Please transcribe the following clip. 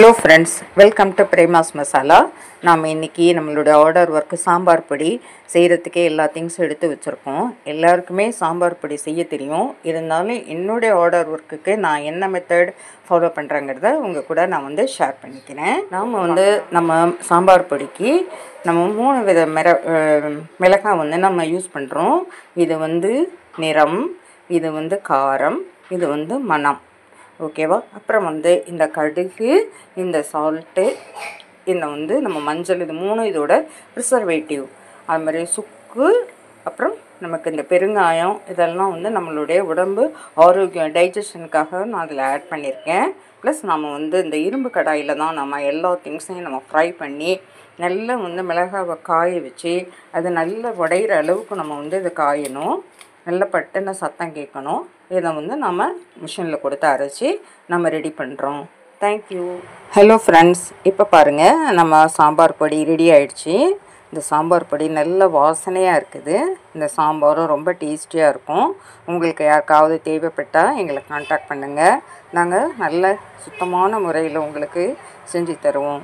Hello friends welcome to Prema's masala நாம் இன்றைக்கி நம்மளோட ஆர்டர் ஒர்க்கு சாம்பார் பொடி செய்கிறதுக்கே எல்லா திங்ஸும் எடுத்து வச்சுருக்கோம். எல்லாருக்குமே சாம்பார் பொடி செய்ய தெரியும். இருந்தாலும் என்னுடைய ஆர்டர் ஒர்க்குக்கு நான் என்ன மெத்தட் ஃபாலோ பண்ணுறேங்கிறத உங்கள் கூட நான் வந்து ஷேர் பண்ணிக்கிறேன். நாம் வந்து நம்ம சாம்பார் பொடிக்கு நம்ம மூணு வித மிர மிளகாய் வந்து நம்ம யூஸ் பண்ணுறோம் இது வந்து நிறம் இது வந்து காரம் இது வந்து மணம். ஓகேவா? அப்புறம் வந்து இந்த கடுகு இந்த சால்ட்டு இந்த வந்து நம்ம மஞ்சள் இது மூணு இதோட ப்ரிசர்வேட்டிவ் அது மாதிரி சுக்கு அப்புறம் நமக்கு இந்த பெருங்காயம் இதெல்லாம் வந்து நம்மளுடைய உடம்பு ஆரோக்கியம் டைஜஷனுக்காக நான் அதில் ஆட் பண்ணியிருக்கேன் ப்ளஸ் நம்ம வந்து இந்த இரும்பு கடாயில் தான் நம்ம எல்லா திங்ஸையும் நம்ம ஃப்ரை பண்ணி நல்லா வந்து மிளகாவை காய வச்சு அது நல்லா உடையிற அளவுக்கு நம்ம வந்து இதை காயணும். நல்ல பட்டுன்னு சத்தம் கேட்கணும். இதை வந்து நம்ம மிஷினில் கொடுத்து அரைச்சி நம்ம ரெடி பண்ணுறோம் தேங்க்யூ ஹலோ ஃப்ரெண்ட்ஸ் இப்போ பாருங்கள் நம்ம சாம்பார் பொடி ரெடி ஆயிடுச்சு. இந்த சாம்பார் பொடி நல்ல வாசனையாக இருக்குது. இந்த சாம்பாரும் ரொம்ப டேஸ்டியாக இருக்கும். உங்களுக்கு யாருக்காவது தேவைப்பட்டால் எங்களை காண்டாக்ட் பண்ணுங்கள் நாங்கள் நல்ல சுத்தமான முறையில் உங்களுக்கு செஞ்சு தருவோம்.